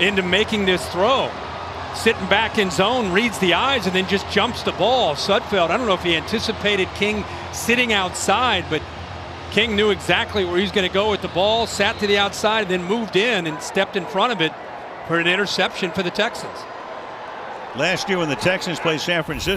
into making this throw. Sitting back in zone, reads the eyes, and then just jumps the ball. Sudfeld, I don't know if he anticipated King sitting outside, but King knew exactly where he was going to go with the ball, sat to the outside, then moved in and stepped in front of it for an interception for the Texans. Last year when the Texans played San Francisco.